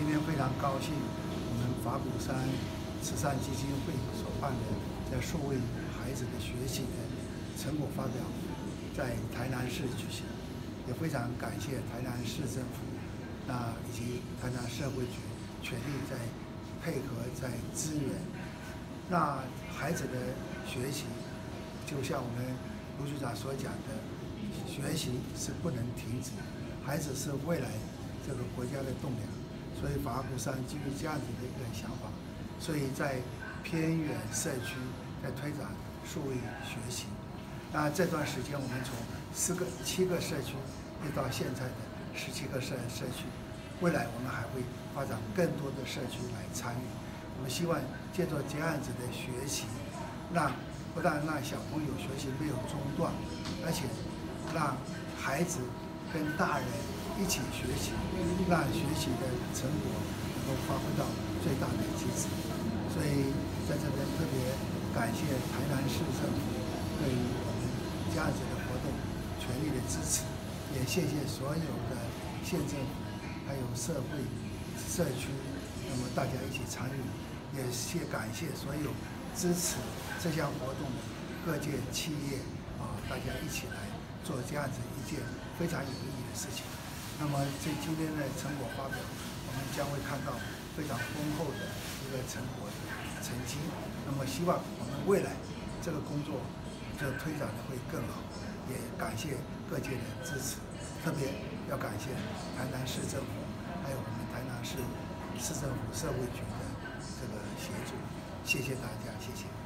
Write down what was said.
今天非常高兴，我们法鼓山慈善基金会所办的在数位孩子的学习的成果发表，在台南市举行，也非常感谢台南市政府，那以及台南社会局全力在配合在支援。那孩子的学习，就像我们卢局长所讲的，学习是不能停止，孩子是未来这个国家的栋梁。所以法鼓山基于这样子的一个想法，所以在偏远社区在推展数位学习。那这段时间我们从四个、七个社区，一直到现在的十七个社社区，未来我们还会发展更多的社区来参与。我们希望借助这样子的学习，让不但让小朋友学习没有中断，而且让孩子跟大人。一起学习，让学习的成果能够发挥到最大的极致。所以在这边特别感谢台南市政府对于我们这样子的活动全力的支持，也谢谢所有的县政府还有社会社区，那么大家一起参与，也谢感谢所有支持这项活动的各界企业啊，大家一起来做这样子一件非常有意义的事情。那么，这今天的成果发表，我们将会看到非常丰厚的一个成果的成绩。那么，希望我们未来这个工作就推展的会更好。也感谢各界的支持，特别要感谢台南市政府，还有我们台南市市政府社会局的这个协助。谢谢大家，谢谢。